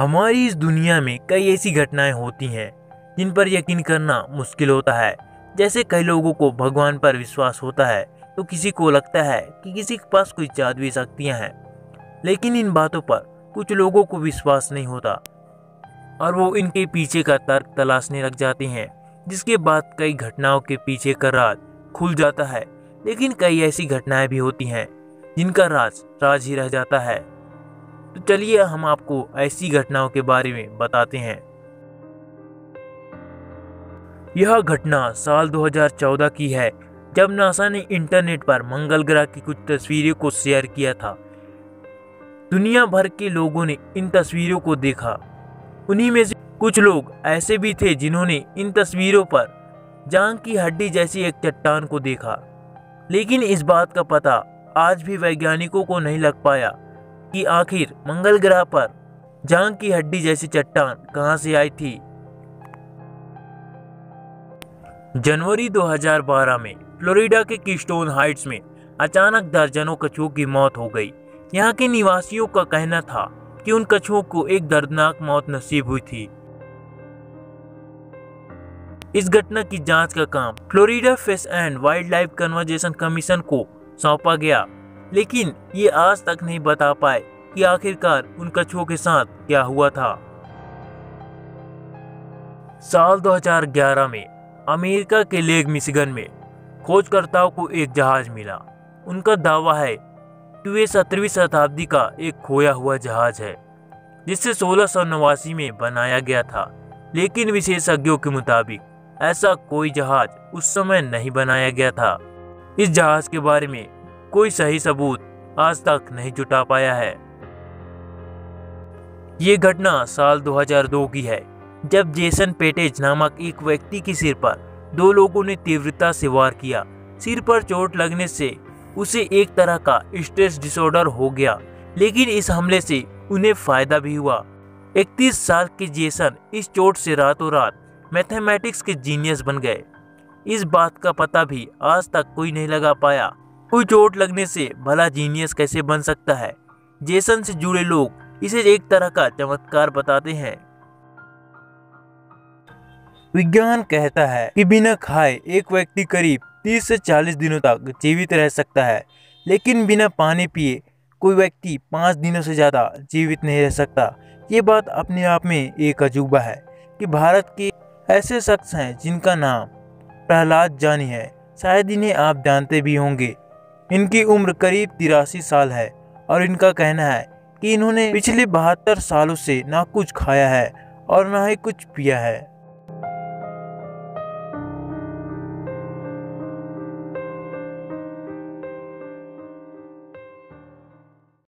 हमारी इस दुनिया में कई ऐसी घटनाएँ होती हैं, जिन पर यकीन करना मुश्किल होता है। जैसे कई लोगों को भगवान पर विश्वास होता है तो किसी को लगता है कि किसी के पास कोई जादुई शक्तियाँ हैं। लेकिन इन बातों पर कुछ लोगों को विश्वास नहीं होता, और वो इनके पीछे का तर्क तलाशने लग जाते हैं, जिसके बाद कई घटनाओं के पीछे का राज खुल जाता है। लेकिन कई ऐसी घटनाएँ भी होती हैं, जिनका राज राज ही रह जाता है। तो चलिए हम आपको ऐसी घटनाओं के बारे में बताते हैं। यह घटना साल 2014 की है, जब नासा ने इंटरनेट पर मंगल ग्रह की कुछ तस्वीरों को शेयर किया था। दुनिया भर के लोगों ने इन तस्वीरों को देखा। उन्हीं में से कुछ लोग ऐसे भी थे जिन्होंने इन तस्वीरों पर जांग की हड्डी जैसी एक चट्टान को देखा। लेकिन इस बात का पता आज भी वैज्ञानिकों को नहीं लग पाया। कि आखिर मंगल ग्रह पर जांग की हड्डी जैसी चट्टान कहाँ से आई थी? जनवरी 2012 में फ्लोरिडा के किस्टोन हाइट्स में अचानक दर्जनों कछुओं की मौत हो गई। यहाँ के निवासियों का कहना था कि उन कछुओं को एक दर्दनाक मौत नसीब हुई थी। इस घटना की जाँच का काम Florida fish and wild life conversation commission को सौंपा गया। लेकिन ये आज तक नहीं बता पाए कि आखिरकार उन कछुओं के साथ क्या हुआ था। साल 2011 में अमेरिका के लेक मिशिगन में खोजकर्ताओं को एक जहाज़ मिला। उनका दावा है कि वे सत्रहवीं शताब्दी का एक खोया हुआ जहाज़ है, जिसे सोलह सौ नवासी में बनाया गया था, लेकिन विशेषज्ञों के मुताबिक ऐसा कोई जहाज़ उस समय नहीं बनाया गया था। इस जहाज़ के बारे में कोई सही सबूत आज तक नहीं जुटा पाया है। ये घटना साल 2002 की है, जब जेसन पेटेज नामक एक व्यक्ति के सिर पर दो लोगों ने तीव्रता से वार किया। सिर पर चोट लगने से उसे एक तरह का स्ट्रेस डिसऑर्डर हो गया, लेकिन इस हमले से उन्हें फ़ायदा भी हुआ। 31 साल के जेसन इस चोट से रातों रात मैथमेटिक्स के जीनियस बन गए। इस बात का पता भी आज तक कोई नहीं लगा पाया। कोई चोट लगने से भला जीनियस कैसे बन सकता है? जेसन से जुड़े लोग इसे एक तरह का चमत्कार बताते हैं। विज्ञान कहता है कि बिना खाए एक व्यक्ति करीब 30 से 40 दिनों तक जीवित रह सकता है, लेकिन बिना पानी पिए कोई व्यक्ति पाँच दिनों से ज़्यादा जीवित नहीं रह सकता। ये बात अपने आप में एक अजूबा है कि भारत के ऐसे शख्स हैं जिनका नाम प्रहलाद जानी है। शायद इन्हें आप जानते भी होंगे। इनकी उम्र करीब तिरासी साल है और इनका कहना है कि इन्होंने पिछले बहत्तर सालों से ना कुछ खाया है और ना ही कुछ पिया है।